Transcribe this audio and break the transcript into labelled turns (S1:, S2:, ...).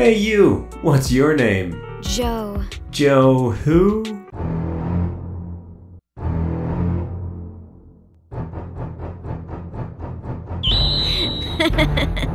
S1: Hey you, what's your name?
S2: Joe.
S1: Joe who?